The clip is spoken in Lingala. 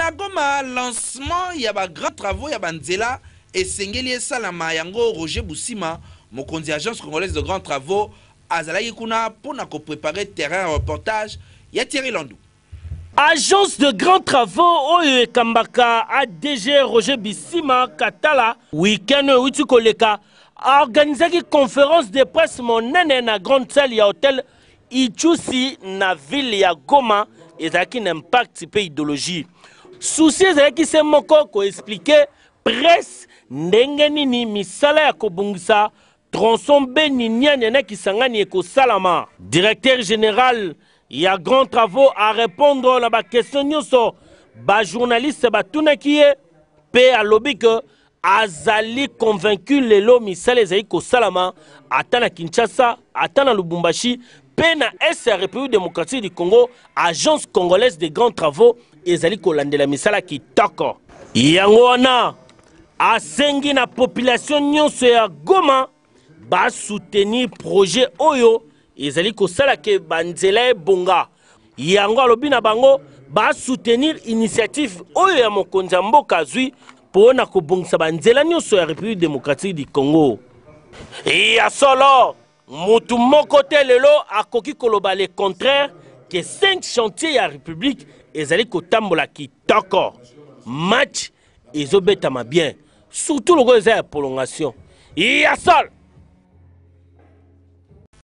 Na Goma, lancement ya ba grands travaux ya ba nzela esengeli esalama, yango Roger Busima, mokonzi ya Agence congolaise de grands travaux, azalaki kuna mpo na ko preparer terrain. Reportage ya Thierry Landou. Agence de grands travaux oyo ekambaka ADG Roger Bissima Katala, week-end oyo euti koleka, aorganisaki conference de presse monene na grande salle ya hotel Ichusi na ville ya Goma ezalaki na impact mpe idéologie. Souci ezalaki se moko ko expliquer presse ndenge nini misala ya kobongisa tronçon Beni Niania na Kisangani ekosalama. Directeur general ya Grand Travaux a répondre na ba questions nyonso ba journalistes batunaki ye mpe alobi que Azali convaincu lelo misala ezali kosalama ata na Kinshasa, ata na Lubumbashi, mpe na est ya Republique democratique du Congo, Agence congolaise des grands travaux ezali kolandela misala kitoko. Yango wana asengi na population nyonso ya Goma ba soutenir projet oyo ezali kosala ke banzela ebonga yango alobi na bango ba soutenir initiative oyo ya mokonzi ya mboka azwi mpo na kobongisa banzela nyonso ya république démocratique du congo ya solo motu moko te lelo akoki koloba le contraire ke 5 chantier ya république ezali kotambola kitoko match ezo betama bien surtout lokola eza ya prolongation ya sol